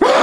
Ah!